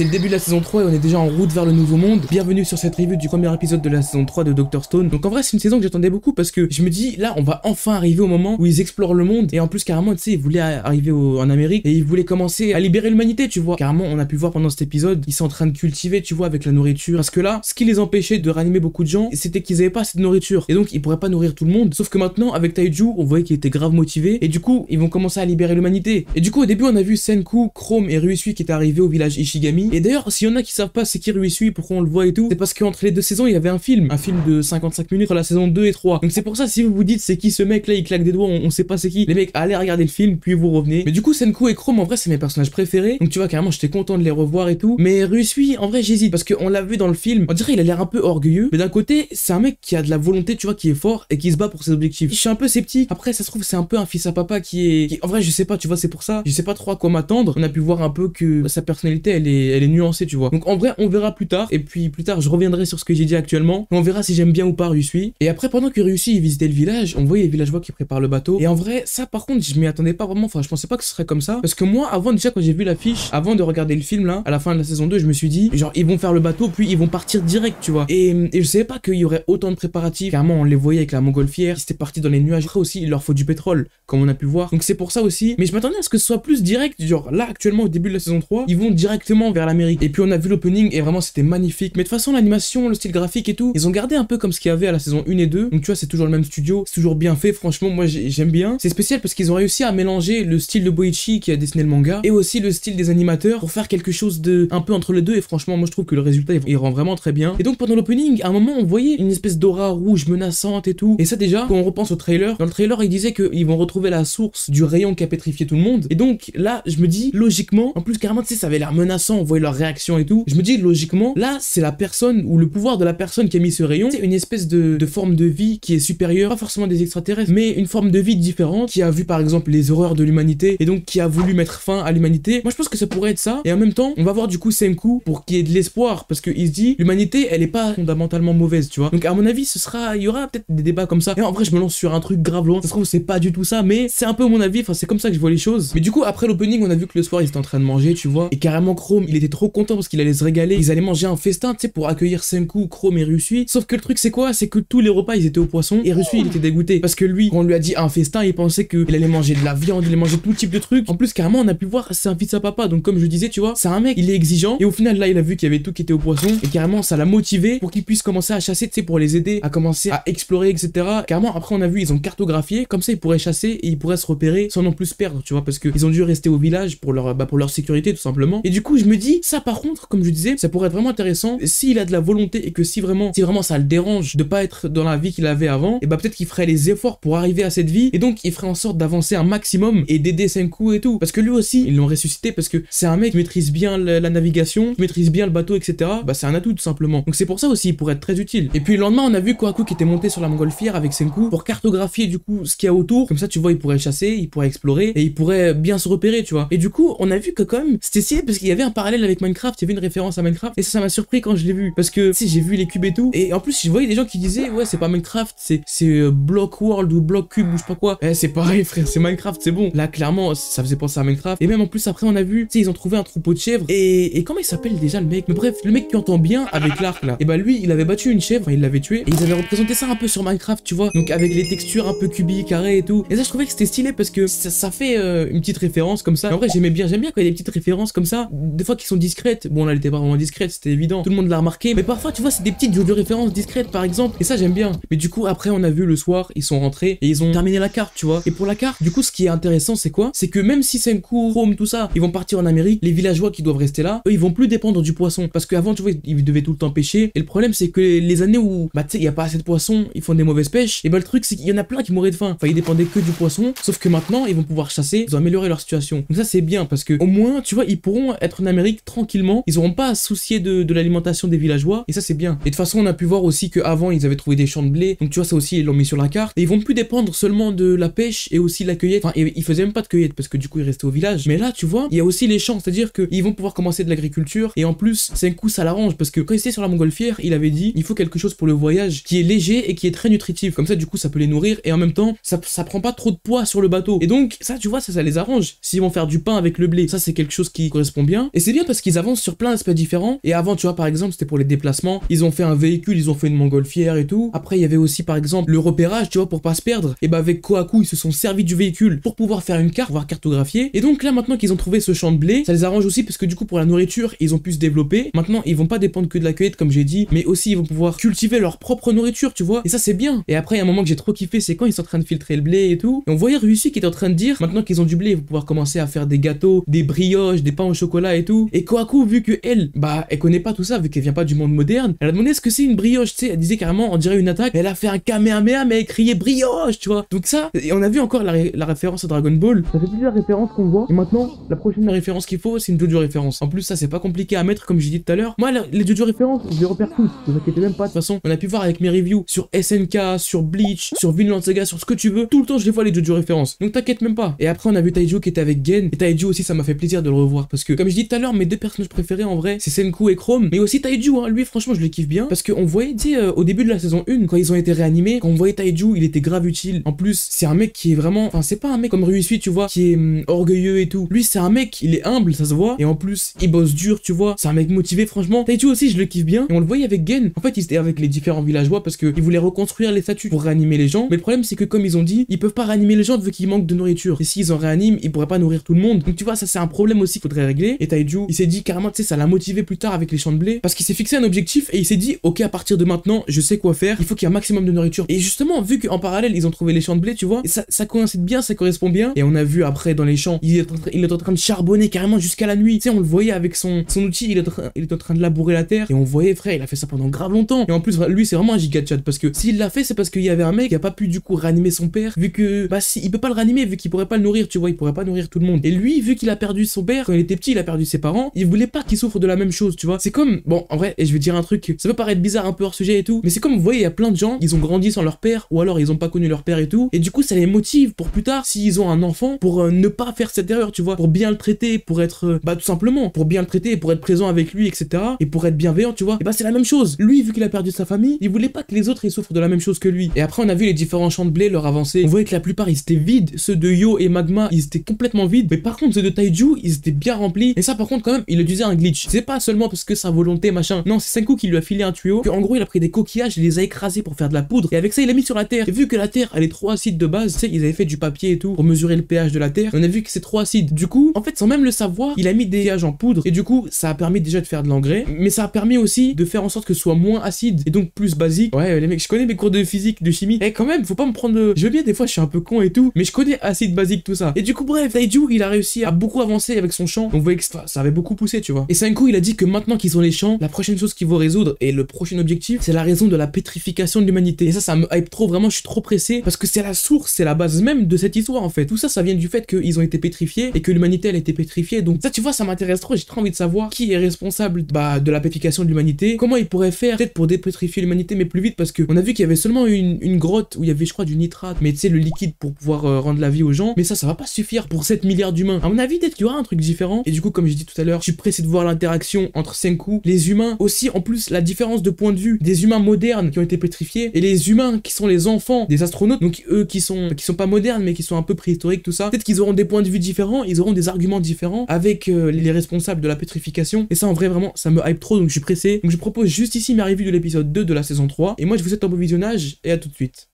C'est le début de la saison 3 et on est déjà en route vers le nouveau monde. Bienvenue sur cette review du premier épisode de la saison 3 de Doctor Stone. Donc en vrai c'est une saison que j'attendais beaucoup parce que je me dis là on va enfin arriver au moment où ils explorent le monde et en plus carrément tu sais ils voulaient arriver en Amérique et ils voulaient commencer à libérer l'humanité tu vois. Carrément on a pu voir pendant cet épisode ils sont en train de cultiver tu vois avec la nourriture parce que là ce qui les empêchait de ranimer beaucoup de gens c'était qu'ils avaient pas assez de nourriture et donc ils pourraient pas nourrir tout le monde. Sauf que maintenant avec Taiju on voyait qu'il était grave motivé et du coup ils vont commencer à libérer l'humanité. Et du coup au début on a vu Senku, Chrome et Ryusui qui étaient arrivés au village Ishigami et d'ailleurs s'il y en a qui savent pas c'est qui Ryusui, pourquoi on le voit et tout, c'est parce qu'entre les deux saisons il y avait un film, un film de 55 minutes entre la saison 2 et 3. Donc c'est pour ça si vous vous dites c'est qui ce mec là, il claque des doigts, on, sait pas c'est qui. Les mecs, allez regarder le film puis vous revenez. Mais du coup Senku et Chrome en vrai c'est mes personnages préférés. Donc tu vois carrément j'étais content de les revoir et tout. Mais Ryusui en vrai j'hésite parce qu'on l'a vu dans le film. On dirait il a l'air un peu orgueilleux, mais d'un côté c'est un mec qui a de la volonté, tu vois, qui est fort et qui se bat pour ses objectifs. Je suis un peu sceptique. Après ça se trouve c'est un peu un fils à papa qui est, en vrai je sais pas, tu vois, c'est pour ça. Je sais pas trop à quoi m'attendre. On a pu voir un peu que sa personnalité elle est, elle est nuancée, tu vois. Donc en vrai on verra plus tard. Et puis plus tard je reviendrai sur ce que j'ai dit actuellement. On verra si j'aime bien ou pas Ryusui. Et après pendant que Ryusui visitait le village, on voyait les villageois qui préparent le bateau. Et en vrai ça par contre je m'y attendais pas vraiment. Enfin je pensais pas que ce serait comme ça. Parce que moi avant déjà quand j'ai vu l'affiche, avant de regarder le film là, à la fin de la saison 2, je me suis dit genre ils vont faire le bateau puis ils vont partir direct, tu vois. Et, je savais pas qu'il y aurait autant de préparatifs. Carrément on les voyait avec la montgolfière. C'était parti dans les nuages. Après aussi il leur faut du pétrole comme on a pu voir. Donc c'est pour ça aussi. Mais je m'attendais à ce que ce soit plus direct. Genre là actuellement au début de la saison 3, ils vont directement vers l'Amérique. Et puis on a vu l'opening et vraiment c'était magnifique. Mais de toute façon l'animation, le style graphique et tout, ils ont gardé un peu comme ce qu'il y avait à la saison 1 et 2. Donc tu vois c'est toujours le même studio, c'est toujours bien fait. Franchement moi j'aime bien. C'est spécial parce qu'ils ont réussi à mélanger le style de Boichi qui a dessiné le manga et aussi le style des animateurs pour faire quelque chose de un peu entre les deux. Et franchement moi je trouve que le résultat il rend vraiment très bien. Et donc pendant l'opening, à un moment on voyait une espèce d'aura rouge menaçante et tout. Et ça déjà quand on repense au trailer, dans le trailer il disait qu'ils vont retrouver la source du rayon qui a pétrifié tout le monde. Et donc là je me dis logiquement, en plus carrément tu sais ça avait l'air menaçant, voyait leur réaction et tout. Je me dis logiquement là c'est la personne ou le pouvoir de la personne qui a mis ce rayon, c'est une espèce de, de, forme de vie qui est supérieure, pas forcément des extraterrestres, mais une forme de vie différente qui a vu par exemple les horreurs de l'humanité et donc qui a voulu mettre fin à l'humanité. Moi je pense que ça pourrait être ça. Et en même temps, on va voir du coup Senku pour qu'il y ait de l'espoir parce qu'il se dit l'humanité elle est pas fondamentalement mauvaise, tu vois. Donc à mon avis ce sera, il y aura peut-être des débats comme ça. Et en vrai je me lance sur un truc grave loin. Ça se trouve c'est pas du tout ça, mais c'est un peu mon avis. Enfin c'est comme ça que je vois les choses. Mais du coup après l'opening on a vu que le soir ils étaient en train de manger, tu vois. Et carrément Chrome il était trop content parce qu'il allait se régaler. Ils allaient manger un festin, tu sais, pour accueillir Senku, Chrome et Rusui. Sauf que le truc c'est quoi? C'est que tous les repas ils étaient au poisson et Rusui il était dégoûté parce que lui quand on lui a dit un festin il pensait qu'il allait manger de la viande, il allait manger tout type de trucs. En plus carrément on a pu voir c'est un fils à papa donc comme je disais tu vois c'est un mec il est exigeant et au final là il a vu qu'il y avait tout qui était au poisson et carrément ça l'a motivé pour qu'il puisse commencer à chasser tu sais pour les aider à commencer à explorer etc. Carrément après on a vu ils ont cartographié comme ça ils pourraient chasser et ils pourraient se repérer sans non plus se perdre tu vois parce qu'ils ont dû rester au village pour leur bah, pour leur sécurité tout simplement. Et du coup je me dis ça par contre comme je disais ça pourrait être vraiment intéressant. S'il a de la volonté et que si vraiment si vraiment ça le dérange de pas être dans la vie qu'il avait avant et bah peut-être qu'il ferait les efforts pour arriver à cette vie et donc il ferait en sorte d'avancer un maximum et d'aider Senku et tout. Parce que lui aussi ils l'ont ressuscité parce que c'est un mec qui maîtrise bien la, navigation qui maîtrise bien le bateau etc bah c'est un atout tout simplement. Donc c'est pour ça aussi il pourrait être très utile. Et puis le lendemain on a vu Kohaku qui était monté sur la montgolfière avec Senku pour cartographier du coup ce qu'il y a autour. Comme ça tu vois il pourrait chasser il pourrait explorer et il pourrait bien se repérer tu vois. Et du coup on a vu que quand même c'était stylé parce qu'il y avait un parallèle avec Minecraft il y avait une référence à Minecraft et ça ça m'a surpris quand je l'ai vu parce que si j'ai vu les cubes et tout et en plus je voyais des gens qui disaient ouais c'est pas Minecraft c'est euh, Block World ou Block Cube ou je sais pas quoi. Eh, c'est pareil frère c'est Minecraft c'est bon. Là clairement ça faisait penser à Minecraft. Et même en plus après on a vu tu sais ils ont trouvé un troupeau de chèvres et, et comment il s'appelle déjà le mec? Mais bref le mec qui entend bien avec l'arc là. Et bah lui il avait battu une chèvre il l'avait tué et ils avaient représenté ça un peu sur Minecraft tu vois. Donc avec les textures un peu cubiques carrées et tout. Et ça je trouvais que c'était stylé parce que ça, fait euh, une petite référence comme ça. En vrai j'aimais bien j'aime bien quand il y a des petites références comme ça des fois qui sont discrètes. Bon là elle était pas vraiment discrète c'était évident. Tout le monde l'a remarqué. Mais parfois tu vois c'est des petites de références discrètes par exemple. Et ça j'aime bien. Mais du coup après on a vu le soir ils sont rentrés et ils ont terminé la carte tu vois. Et pour la carte du coup ce qui est intéressant c'est quoi? C'est que même si Senku Rome tout ça ils vont partir en Amérique les villageois qui doivent rester là eux ils vont plus dépendre du poisson. Parce qu'avant tu vois ils devaient tout le temps pêcher. Et le problème c'est que les années où bah tu sais il y a pas assez de poissons ils font des mauvaises pêches. Et bah le truc c'est qu'il y en a plein qui mouraient de faim. Enfin ils dépendaient que du poisson. Sauf que maintenant ils vont pouvoir chasser ils ont amélioré leur situation. Donc ça c'est bien parce que au moins tu vois ils pourront être en Amérique tranquillement. Ils auront pas à soucier de, l'alimentation des villageois. Et ça c'est bien. Et de toute façon on a pu voir aussi qu'avant ils avaient trouvé des champs de blé. Donc tu vois ça aussi ils l'ont mis sur la carte. Et ils vont plus dépendre seulement de la pêche et aussi de la cueillette. Enfin ils faisaient même pas de cueillette parce que du coup ils restaient au village. Mais là tu vois il y a aussi les champs. C'est à dire qu'ils vont pouvoir commencer de l'agriculture. Et en plus c'est un coup ça l'arrange. Parce que quand il était sur la montgolfière il avait dit il faut quelque chose pour le voyage qui est léger et qui est très nutritif. Comme ça du coup ça peut les nourrir. Et en même temps ça, ça prend pas trop de poids sur le bateau. Et donc ça tu vois ça ça les arrange. S'ils vont faire du pain avec le blé ça c'est quelque chose qui correspond bien. Et c'est bien parce qu'ils avancent sur plein d'aspects différents. Et avant, tu vois, par exemple, c'était pour les déplacements. Ils ont fait un véhicule, ils ont fait une montgolfière et tout. Après, il y avait aussi, par exemple, le repérage, tu vois, pour pas se perdre. Et bah, avec Kohaku, ils se sont servis du véhicule pour pouvoir faire une carte, voire cartographier. Et donc là, maintenant qu'ils ont trouvé ce champ de blé, ça les arrange aussi parce que du coup, pour la nourriture, ils ont pu se développer. Maintenant, ils vont pas dépendre que de la cueillette, comme j'ai dit, mais aussi ils vont pouvoir cultiver leur propre nourriture, tu vois. Et ça, c'est bien. Et après, il y a un moment que j'ai trop kiffé, c'est quand ils sont en train de filtrer le blé et tout. Et on voyait Russie qui est en train de dire, maintenant qu'ils ont du blé, ils vont pouvoir commencer à faire des gâteaux, des brioches, des pains au chocolat et tout. Et Kohaku, vu que elle, bah, elle connaît pas tout ça, vu qu'elle vient pas du monde moderne, elle a demandé ce que c'est une brioche, tu sais. Elle disait carrément, on dirait une attaque. Elle a fait un kamehameha, mais elle criait brioche, tu vois. Donc ça, et on a vu encore la, la référence à Dragon Ball. Ça fait plusieurs références qu'on voit. Et maintenant, la prochaine référence qu'il faut, c'est une Jojo référence. En plus, ça, c'est pas compliqué à mettre, comme j'ai dit tout à l'heure. Moi, les Jojo références, je les repère tous. Ne vous inquiétez même pas. De toute façon, on a pu voir avec mes reviews sur SNK, sur Bleach, sur Vinland Saga, sur ce que tu veux. Tout le temps, je les vois les Jojo références. Donc t'inquiète même pas. Et après, on a vu Taiju qui était avec Gen. Et Taiju aussi, ça m'a fait plaisir de le revoir. Parce que, comme je dis tout à l'heure, mes deux personnages préférés en vrai, c'est Senku et Chrome. Mais aussi Taiju, hein. Lui, franchement, je le kiffe bien. Parce qu'on voyait, tu sais, euh, au début de la saison 1, quand ils ont été réanimés, quand on voyait Taiju, il était grave utile. En plus, c'est un mec qui est vraiment. Enfin, c'est pas un mec comme Ryusui, tu vois, qui est hum, orgueilleux et tout. Lui, c'est un mec, il est humble, ça se voit. Et en plus, il bosse dur, tu vois. C'est un mec motivé, franchement. Taiju aussi, je le kiffe bien. Et on le voyait avec Gen. En fait, il était avec les différents villageois parce qu'ils voulaient reconstruire les statues pour réanimer les gens. Mais le problème, c'est que comme ils ont dit, ils peuvent pas réanimer les gens vu qu'ils manquent de nourriture. Et s'ils en réaniment, ils pourraient pas nourrir tout le monde. Donc tu vois, ça c'est un problème aussi qu'il faudrait régler. Et Taiju, il s'est dit carrément, tu sais, ça l'a motivé plus tard avec les champs de blé. Parce qu'il s'est fixé un objectif et il s'est dit, ok, à partir de maintenant, je sais quoi faire. Il faut qu'il y ait un maximum de nourriture. Et justement, vu qu'en parallèle, ils ont trouvé les champs de blé, tu vois, ça, ça coïncide bien, ça correspond bien. Et on a vu après dans les champs, il est en train, il est en train de charbonner carrément jusqu'à la nuit. Tu sais, on le voyait avec son, son outil, il est, en train, il est en train de labourer la terre. Et on voyait, frère, il a fait ça pendant grave longtemps. Et en plus, lui, c'est vraiment un giga chat parce que s'il l'a fait, c'est parce qu'il y avait un mec qui a pas pu du coup réanimer son père, vu que, bah, si, il peut pas le réanimer, vu qu'il pourrait pas le nourrir, tu vois, il pourrait pas nourrir tout le monde. Et lui, vu qu'il a perdu son père quand il était petit, il a perdu ses parents, il voulait pas qu'il souffre de la même chose, tu vois. C'est comme, bon, en vrai, et je vais dire un truc, ça peut paraître bizarre un peu hors sujet et tout, mais c'est comme, vous voyez, il y a plein de gens, ils ont grandi sans leur père, ou alors ils ont pas connu leur père et tout, et du coup, ça les motive pour plus tard, s'ils ont un enfant, pour euh, ne pas faire cette erreur, tu vois, pour bien le traiter, pour être, euh, bah, tout simplement, pour bien le traiter, pour être présent avec lui, etc., et pour être bienveillant, tu vois. Et bah, c'est la même chose. Lui, vu qu'il a perdu sa famille, il voulait pas que les autres ils souffrent de la même chose que lui. Et après, on a vu les différents champs de blé, leur avancée. On voyait que la plupart ils étaient vides. Ceux de Yo et Magma, ils étaient complètement vides. Mais par contre, ceux de Taiju, ils étaient bien remplis. Et ça, par contre, quand même, il utilisait un glitch. C'est pas seulement parce que sa volonté, machin. Non, c'est Senku qui lui a filé un tuyau. Que, en gros, il a pris des coquillages, il les a écrasés pour faire de la poudre. Et avec ça, il a mis sur la terre. Et vu que la terre, elle est trop acide de base, tu sais, ils avaient fait du papier et tout pour mesurer le pH de la terre. On a vu que c'est trop acide. Du coup, en fait, sans même le savoir, il a mis des coquillages en poudre. Et du coup, ça a permis déjà de faire de l'engrais. Mais ça a permis aussi de faire en sorte que ce soit moins acide et donc plus basique. Ouais, les mecs, je connais mes cours de physique, de chimie. Et quand même, faut pas me prendre. Je veux bien, des fois, je suis un peu con et tout. Mais je connais acide basique, tout ça. Et du coup, bref, Taiju, il a réussi à beaucoup avancer avec son champ. On voyait que ça avait beaucoup poussé, tu vois. Et Senku, il a dit que maintenant qu'ils ont les champs, la prochaine chose qu'il faut résoudre et le prochain objectif, c'est la raison de la pétrification de l'humanité. Et ça, ça me hype trop, vraiment, je suis trop pressé parce que c'est la source, c'est la base même de cette histoire en fait. Tout ça, ça vient du fait qu'ils ont été pétrifiés et que l'humanité, elle a été pétrifiée. Donc, ça, tu vois, ça m'intéresse trop. J'ai trop envie de savoir qui est responsable bah, de la pétrification de l'humanité, comment ils pourraient faire peut-être pour dépétrifier l'humanité, mais plus vite parce que on a vu qu'il y avait seulement une, grotte où il y avait, je crois, du nitrate, mais tu sais, le liquide pour pouvoir euh, rendre la vie aux gens. Mais ça, ça va pas suffire pour 7 milliards d'humains. À mon avis, peut-être qu'il y aura un truc différent. Et du coup, comme j'ai dit tout à je suis pressé de voir l'interaction entre Senku, les humains, aussi en plus la différence de point de vue des humains modernes qui ont été pétrifiés et les humains qui sont les enfants des astronautes, donc eux qui sont qui sont pas modernes mais qui sont un peu préhistoriques, tout ça. Peut-être qu'ils auront des points de vue différents, ils auront des arguments différents avec euh, les responsables de la pétrification. Et ça, en vrai, vraiment, ça me hype trop, donc je suis pressé. Donc je propose juste ici ma review de l'épisode 2 de la saison 3. Et moi, je vous souhaite un bon visionnage et à tout de suite.